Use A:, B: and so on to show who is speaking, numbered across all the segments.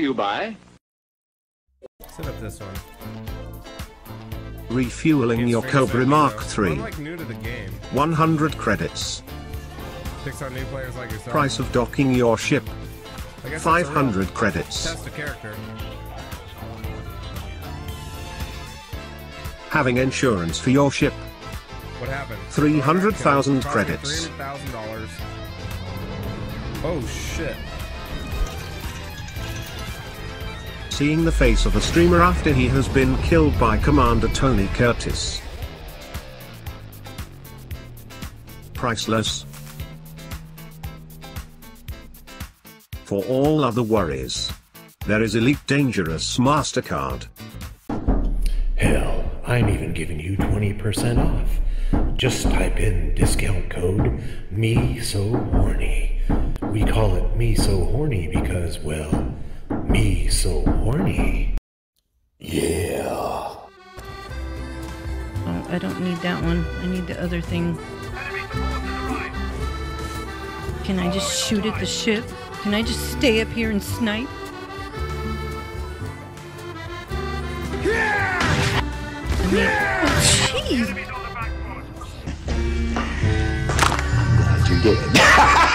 A: to you by
B: Set up this one.
C: Refueling your Cobra Mark
B: though.
C: III.
B: like new to the game.
C: 100 credits.
B: Picks on new players like yourself.
C: Price of docking your ship.
B: I guess that's a real
C: 500 credits.
B: Test a character.
C: Having insurance for your ship.
B: What happened?
C: 300,000 credits.
B: $300,000. Oh shit.
C: Seeing the face of a streamer after he has been killed by Commander Tony Curtis. Priceless. For all other worries. There is Elite Dangerous MasterCard.
D: Hell, I'm even giving you 20% off. Just type in discount code me so horny. We call it me so horny because, well, me so horny. Yeah.
E: Oh, I don't need that one. I need the other thing. Can I just shoot at the ship? Can I just stay up here and snipe? Yeah! Jeez! I mean, oh, jeez.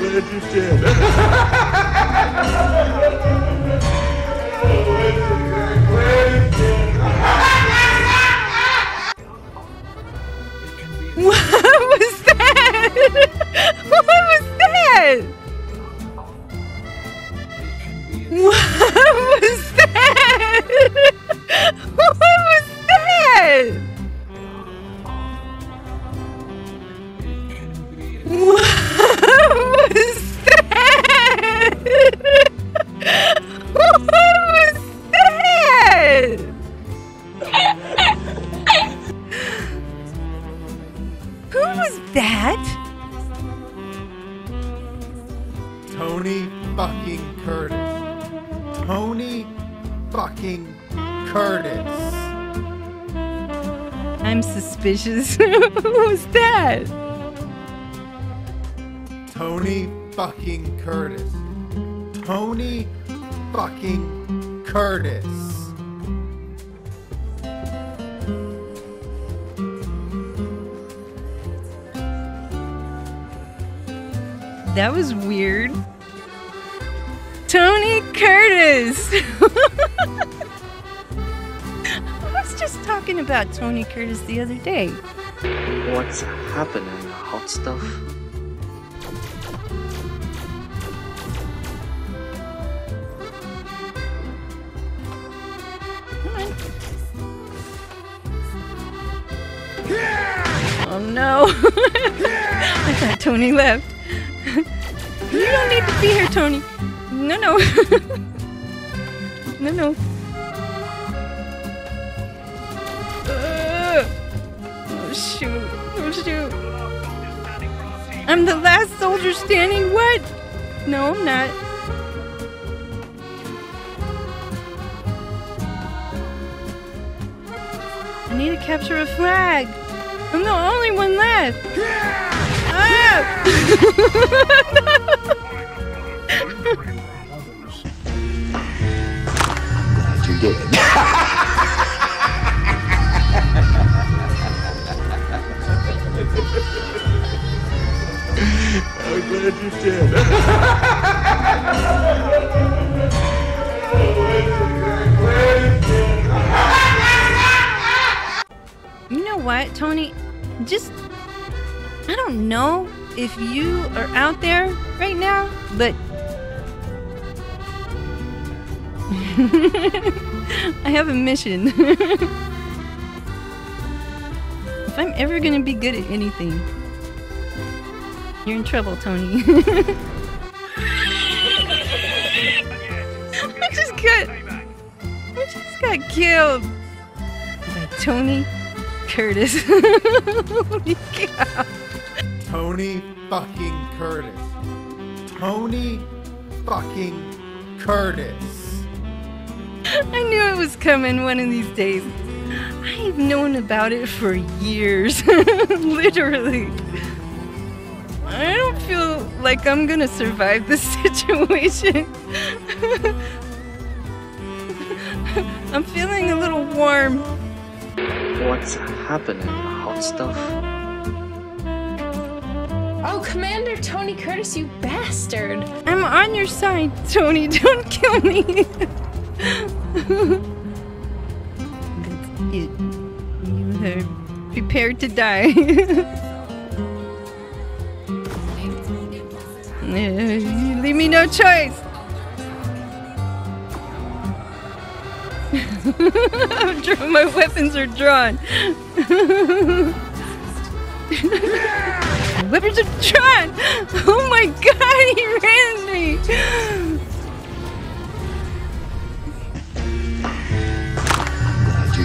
E: What
F: Tony fucking Curtis. Tony fucking Curtis.
E: I'm suspicious. Who was that?
F: Tony fucking Curtis. Tony fucking Curtis.
E: That was weird. Tony Curtis. I was just talking about Tony Curtis the other day.
G: What's happening, hot stuff?
E: Oh no. I thought Tony left. you don't need to be here, Tony. No, no. no, no. Ugh. Oh shoot. Oh shoot. I'm the last soldier standing. What? No, I'm not. I need to capture a flag. I'm the only one left. Ah! You know what, Tony? Just I don't know if you are out there right now, but I have a mission. if I'm ever gonna be good at anything, you're in trouble, Tony. I just got I just got killed by Tony Curtis. Holy cow.
F: Tony fucking Curtis. Tony fucking Curtis.
E: I knew it was coming one of these days. I've I've known about it for years. Literally. I don't feel like I'm gonna survive this situation. I'm feeling a little warm.
G: What's happening, hot stuff?
A: Oh, Commander Tony Curtis, you bastard!
E: I'm on your side, Tony. Don't kill me. That's it. You are prepared to die. Leave me no choice. My weapons are drawn. Weapons are drawn. Oh my god, he ran me.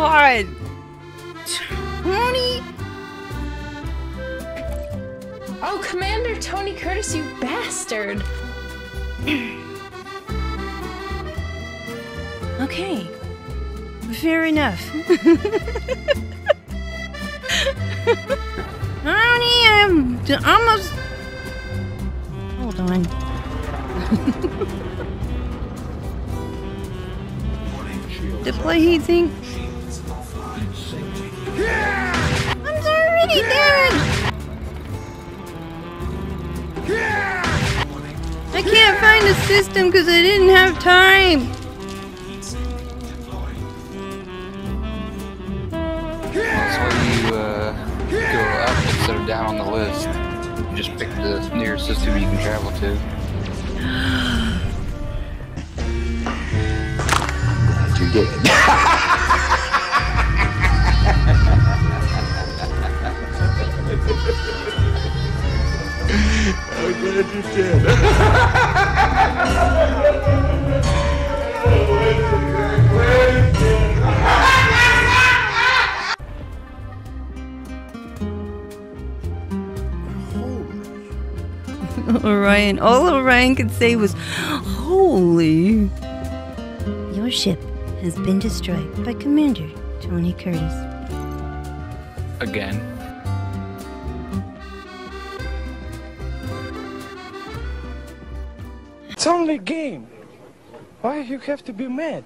E: god. Tony.
A: Oh, Commander Tony Curtis, you bastard!
E: Okay. Fair enough. Tony, I'm d- almost. Hold on. Deploy heat sink. I can't find the system because I didn't have time.
H: That's why you uh, go up instead of down on the list. You just pick the nearest system you can travel to.
E: Orion. All Orion could say was, Holy. Your ship has been destroyed by Commander Tony Curtis.
H: Again.
I: It's only a game. Why you have to be mad?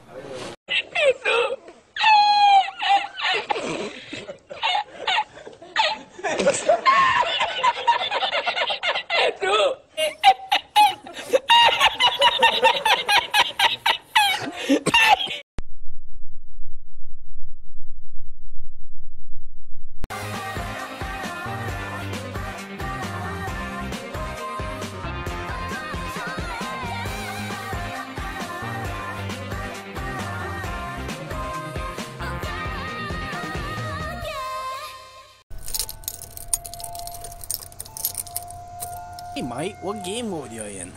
J: Hey mate, what game mode are you in?